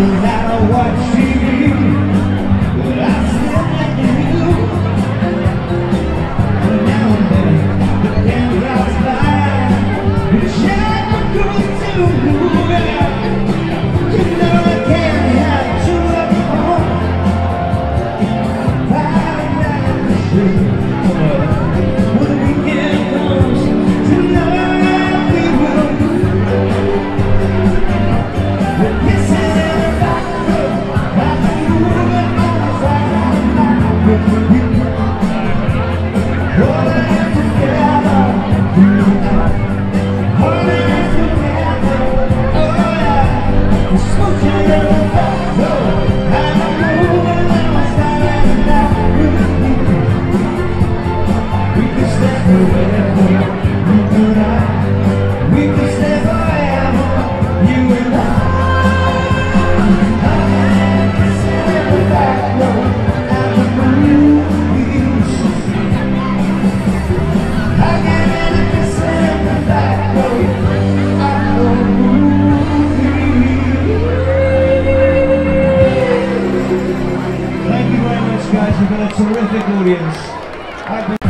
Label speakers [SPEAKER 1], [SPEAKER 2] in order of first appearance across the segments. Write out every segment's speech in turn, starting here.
[SPEAKER 1] no matter what she guys have got a terrific audience.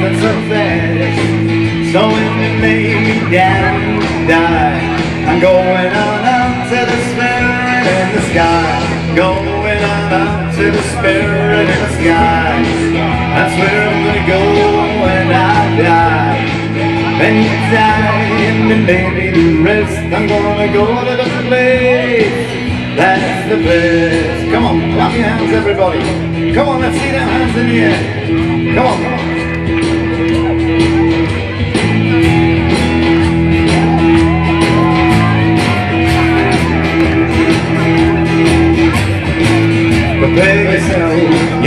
[SPEAKER 1] not so fast So when it lay me down die I'm going on up to the spirit in the sky Going on up to the spirit in the sky That's where I'm gonna go when I die When you die and then maybe the rest I'm gonna go to the place that's the best. Come on, clap your hands, everybody. Come on, let's see them hands in the air. Come on. Come on.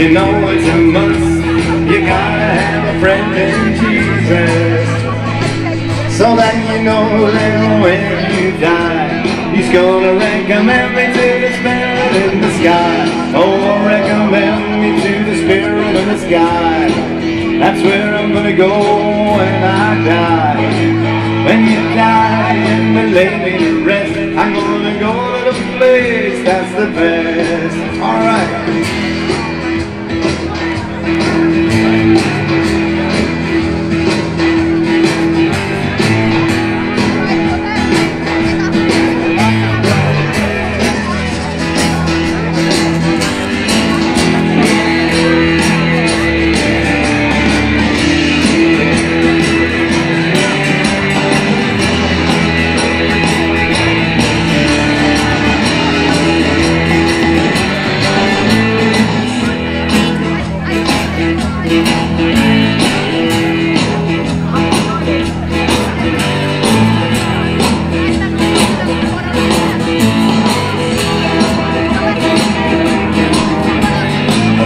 [SPEAKER 1] You know what you must, you gotta have a friend in Jesus. So that you know that when you die, He's gonna recommend me to the Spirit in the sky. Oh, recommend me to the Spirit in the sky. That's where I'm gonna go when I die. When you die and they lay me to rest, I'm gonna go to the place that's the best.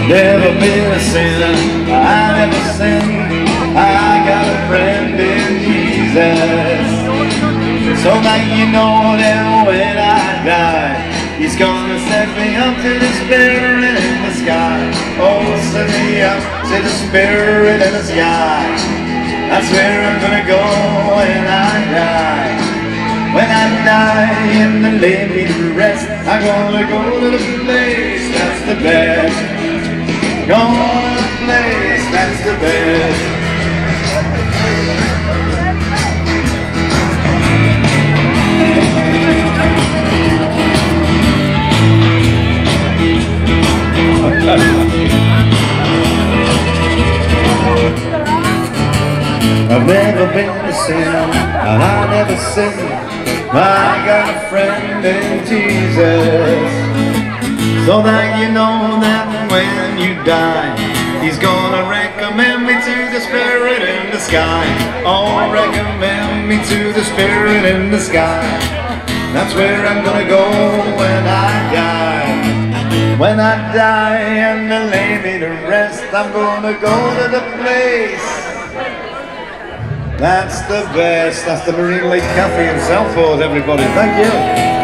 [SPEAKER 1] Never been a sinner, I never sinned. I got a friend in Jesus. So that you know that when I die, He's gonna set me up to the Spirit in the sky. Oh, set me up to the Spirit in the sky. That's where I'm gonna go when I die. When I die and the to rest, I'm gonna go to the place that's the best. Gonna place that's the best. I've never been a sinner, and I never sin. I got a friend in Jesus, so that you know that when you die, He's gonna recommend me to the Spirit in the sky. Oh, recommend me to the Spirit in the sky. That's where I'm gonna go when I die. When I die and they lay me to rest, I'm gonna go to the place. That's the best. That's the Marine Lake Cafe in Southport, everybody. Thank you.